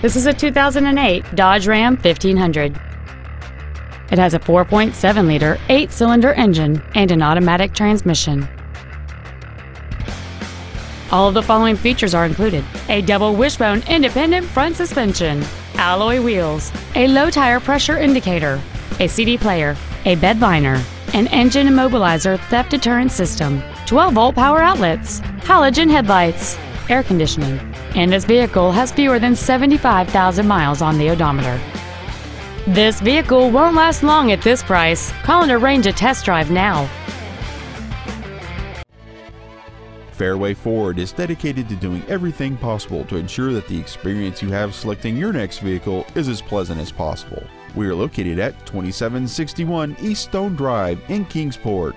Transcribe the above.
This is a 2008 Dodge Ram 1500. It has a 4.7 liter, 8 cylinder engine and an automatic transmission. All of the following features are included a double wishbone independent front suspension, alloy wheels, a low tire pressure indicator, a CD player, a bed liner, an engine immobilizer theft deterrent system, 12 volt power outlets, halogen headlights, air conditioning, and this vehicle has fewer than 75,000 miles on the odometer. This vehicle won't last long at this price. Call and arrange a test drive now. Fairway Ford is dedicated to doing everything possible to ensure that the experience you have selecting your next vehicle is as pleasant as possible. We are located at 2761 East Stone Drive in Kingsport.